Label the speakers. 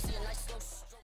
Speaker 1: pussy and nice